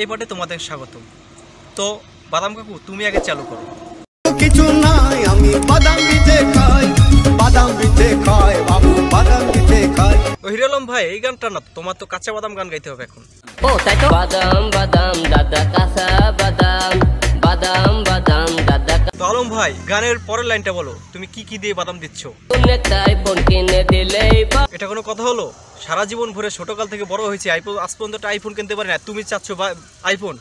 এই পাটে তোমাদের স্বাগতম। তো বাদাম কাকু তুমি আগে চালু করো। কিছু নাই আমি বাদাম দিতে খাই বাদাম দিতে খাই বাবু বাদাম দিতে খাই। ও হিরো ভাই এই গানটা না তোমার তো কাঁচা বাদাম গান গাইতে হবে এখন। ও তাই তো? বাদাম বাদাম দাদা কাঁচা ভাই গানের পরের লাইনটা বলো। তুমি কি কি দিয়ে বাদাম দিচ্ছ? এটা কোনো কথা হলো? সারা জীবন ভরে ছোট কাল থেকে বড় হয়েছে আইফোন আজ পর্যন্ত আইফোন কিনতে পারে না। তুমি চাচ্ছ আইফোন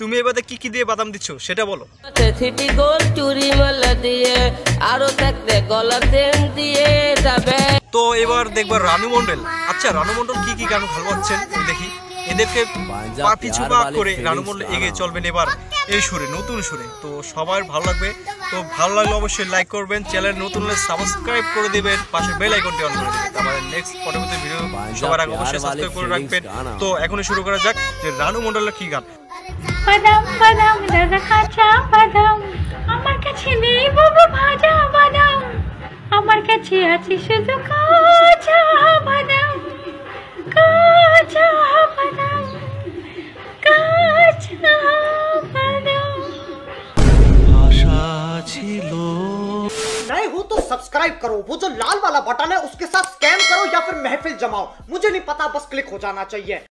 তুমি এবারে কি কি দিয়ে বাদাম দিচ্ছ? সেটা বলো। গোল চুরি মালা দিয়ে আরও থাকতে গলা দিয়ে। এবার দেখবার রানু মন্ডল। আচ্ছা রানু মন্ডল কি কি গান ভালো পাচ্ছেন আমি দেখি। এদেরকে পা পিছু পা করে রানু মন্ডল এগিয়ে চলবেন এবার এই সুরে নতুন সুরে। তো সবার ভালো লাগবে। তো ভালো লাগলে অবশ্যই লাইক করবেন চ্যানেল নতুন হলে সাবস্ক্রাইব করে দিবেন পাশে বেল আইকনটি অন করে দিবেন। আমাদের নেক্সট পরবর্তী ভিডিও সবার আগে অবশ্যই সাবস্ক্রাইব করে রাখবেন। তো এখনই শুরু করা যাক যে রানু মন্ডলের কি গান। বাদাম বাদাম দাদা কাঁচা বাদাম আমার কাছে নেই বাবু ভাজা বাদাম। আমার কাছে আছে শুধু नए हो तो सब्सक्राइब करो। वो जो लाल वाला बटन है, उसके साथ स्कैन करो या फिर महफिल जमाओ। मुझे नहीं पता, बस क्लिक हो जाना चाहिए।